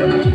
Ay.